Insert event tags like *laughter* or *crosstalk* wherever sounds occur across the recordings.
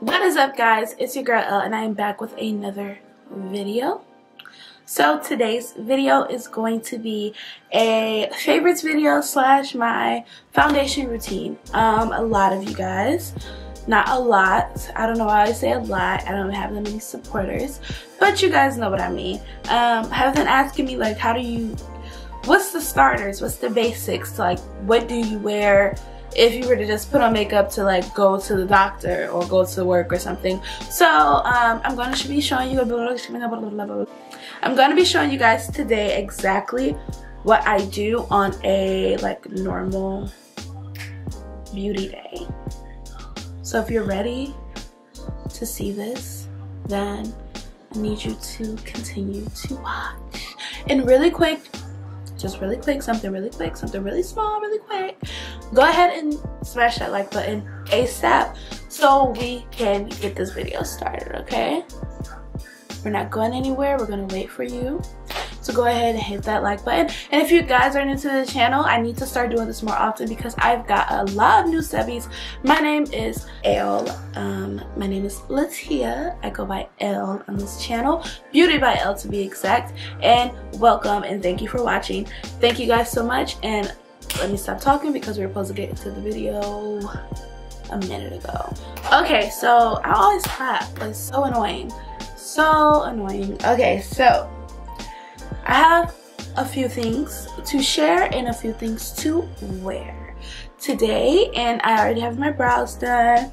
What is up guys? It's your girl Elle and I am back with another video. So today's video is going to be a favorites video slash my foundation routine. Um, a lot of you guys, not a lot, I don't know why I say a lot, I don't have that many supporters, but you guys know what I mean. Um, have been asking me like how do you, what's the starters, what's the basics, like what do you wear, if you were to just put on makeup to like go to the doctor or go to work or something. So um, I'm going to be showing you I'm going to be showing you guys today exactly what I do on a like normal beauty day. So if you're ready to see this, then I need you to continue to watch. And really quick, just really quick, something really quick, something really small, really quick, go ahead and smash that like button ASAP so we can get this video started, okay? We're not going anywhere, we're gonna wait for you. So go ahead and hit that like button. And if you guys are new to the channel, I need to start doing this more often because I've got a lot of new subbies. My name is Elle. Um, my name is Latia. I go by Elle on this channel. Beauty by Elle to be exact. And welcome and thank you for watching. Thank you guys so much. And let me stop talking because we are supposed to get into the video a minute ago. Okay, so I always clap. It's so annoying. So annoying. Okay, so I have a few things to share and a few things to wear today and I already have my brows done.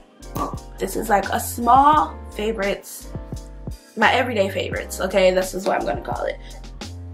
This is like a small favorites, my everyday favorites, okay? This is what I'm gonna call it.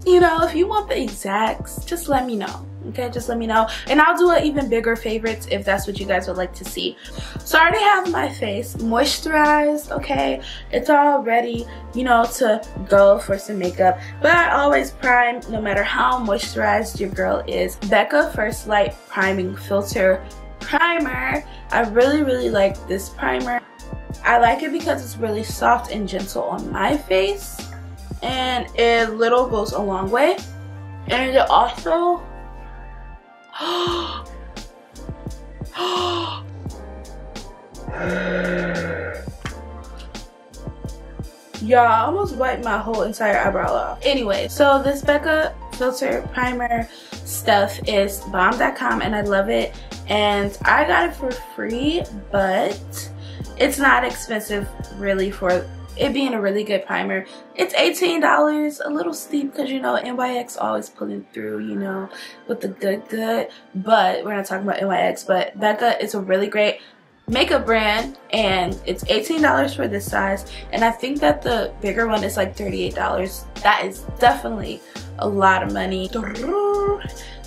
You know, if you want the exacts, just let me know okay? Just let me know. And i'll do an even bigger favorites if that's what you guys would like to see. So i already have my face moisturized okay? It's all ready you know to go for some makeup. But i always prime no matter how moisturized your girl is. Becca first light priming filter primer. I really really like this primer. I like it because it's really soft and gentle on my face and it little goes a long way and it also *gasps* Y'all, I almost wiped my whole entire eyebrow off. Anyway, so this Becca filter primer stuff is bomb.com and I love it. And I got it for free, but it's not expensive really for it being a really good primer. It's $18, a little steep because, you know, NYX always pulling through, you know, with the good good. But we're not talking about NYX, but Becca is a really great makeup brand and it's $18 for this size. And I think that the bigger one is like $38 that is definitely a lot of money.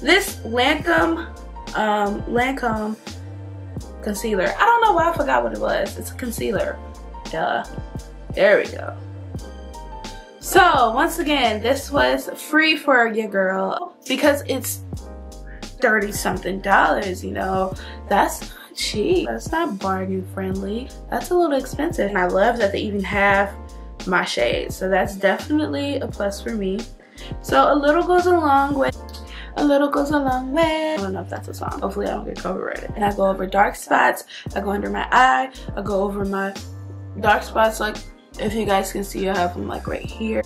This Lancome um Lancome concealer. I don't know why I forgot what it was. It's a concealer. Duh there we go. So once again, this was free for your girl because it's 30 something dollars, you know. That's not cheap. That's not bargain friendly. That's a little expensive. And I love that they even have my shades. So that's definitely a plus for me. So a little goes a long way. A little goes a long way. I don't know if that's a song. Hopefully I don't get copyrighted. And I go over dark spots. I go under my eye. I go over my dark spots like if you guys can see I have them like right here.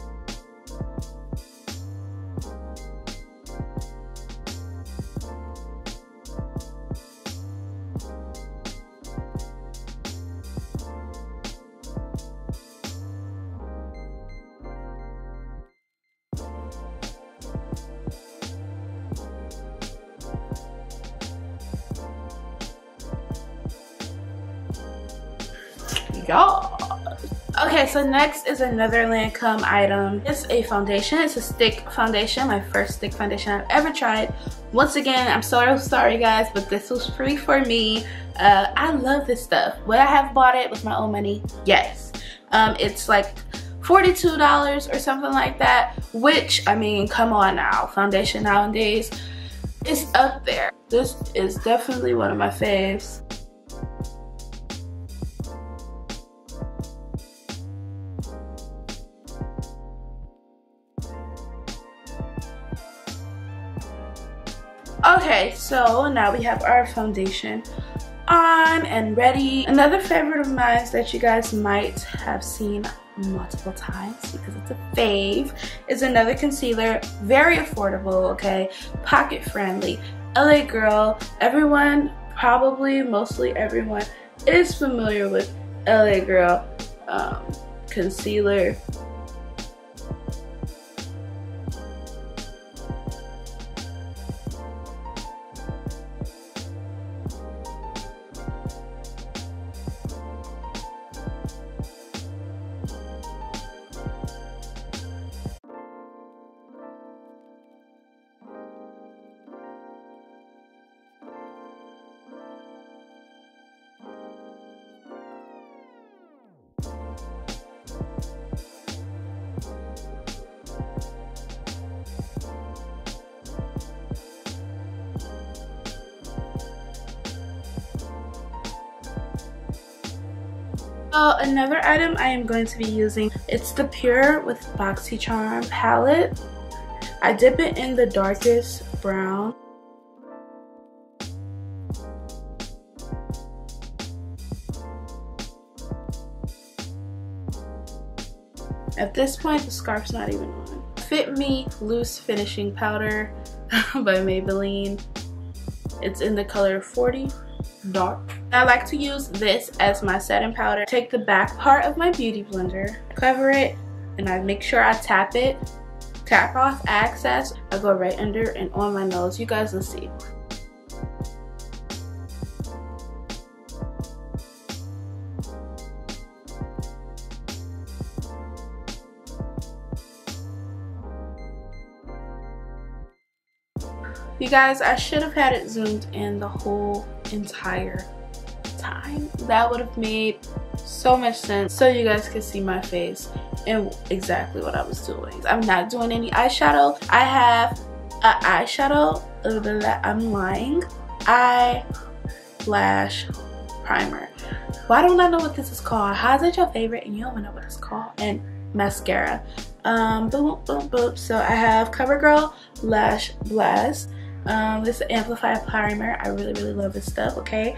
Y'all Okay, so next is another Lancome item. It's a foundation. It's a stick foundation, my first stick foundation I've ever tried. Once again, I'm so sorry guys, but this was free for me. Uh, I love this stuff. Would I have bought it with my own money? Yes. Um, it's like $42 or something like that, which, I mean, come on now. Foundation nowadays is up there. This is definitely one of my faves. Okay, so now we have our foundation on and ready. Another favorite of mine that you guys might have seen multiple times because it's a fave is another concealer. Very affordable okay? Pocket friendly. L.A. Girl everyone probably mostly everyone is familiar with L.A. Girl um, concealer So another item I am going to be using, it's the Pure with BoxyCharm palette. I dip it in the darkest brown. At this point, the scarf's not even on. Fit Me Loose Finishing Powder *laughs* by Maybelline. It's in the color 40 dark. I like to use this as my setting powder. Take the back part of my beauty blender, cover it, and I make sure I tap it. Tap off excess. I go right under and on my nose. You guys will see. You guys, I should have had it zoomed in the whole entire time. That would have made so much sense so you guys could see my face and exactly what I was doing. I'm not doing any eyeshadow. I have an eyeshadow, I'm lying, eyelash primer. Why don't I know what this is called? How is it your favorite and you don't know what it's called? And mascara. Um, boom, boom, boom. So I have CoverGirl Lash Blast. Um, this is Amplify Primer. I really, really love this stuff, okay?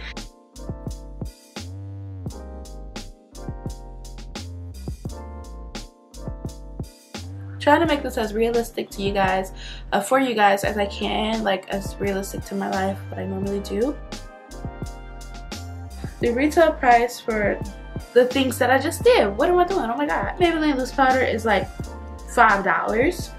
trying to make this as realistic to you guys, uh, for you guys as I can, like as realistic to my life, what I normally do. The retail price for the things that I just did. What am I doing? Oh my god. Maybelline Loose Powder is like $5.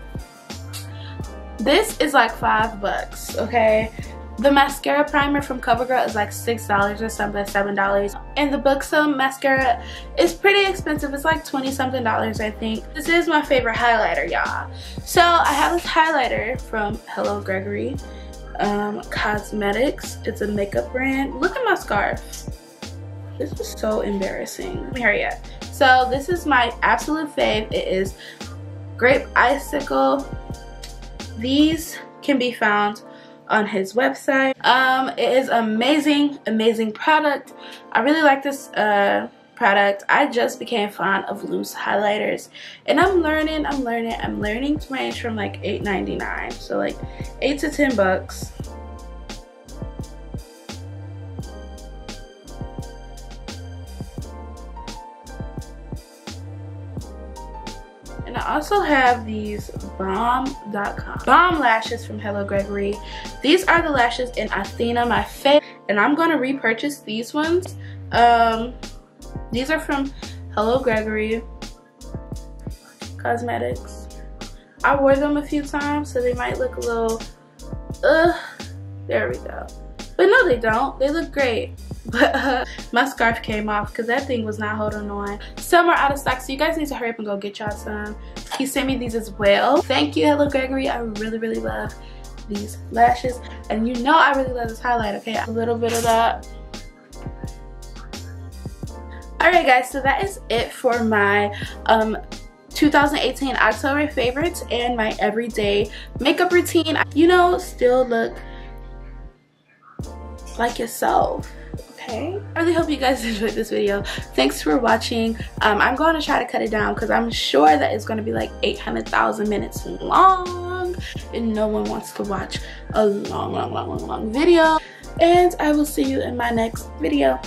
This is like 5 bucks, okay? The mascara primer from CoverGirl is like $6 or something, $7. And the Buxom mascara is pretty expensive. It's like 20 something dollars, I think. This is my favorite highlighter, y'all. So I have this highlighter from Hello Gregory um, Cosmetics. It's a makeup brand. Look at my scarf. This is so embarrassing. Let me hurry up. So this is my absolute fave. It is Grape Icicle. These can be found on his website. Um, it is amazing, amazing product. I really like this uh, product. I just became fond of loose highlighters. And I'm learning, I'm learning, I'm learning to range from like $8.99. So like 8 to 10 bucks. And I also have these bomb.com bomb lashes from Hello Gregory. These are the lashes in Athena, my favorite. And I'm going to repurchase these ones. Um, these are from Hello Gregory Cosmetics. I wore them a few times, so they might look a little, uh, there we go. But no, they don't. They look great. But uh, my scarf came off because that thing was not holding on. Some are out of stock, so you guys need to hurry up and go get y'all some. He sent me these as well. Thank you, Hello Gregory. I really, really love these lashes. And you know I really love this highlight, okay? A little bit of that. Alright guys, so that is it for my um, 2018 October favorites and my everyday makeup routine. You know, still look like yourself i really hope you guys *laughs* enjoyed this video. Thanks for watching. Um, i'm going to try to cut it down because i'm sure that it's going to be like 800,000 minutes long and no one wants to watch a long long long long long video. And I will see you in my next video.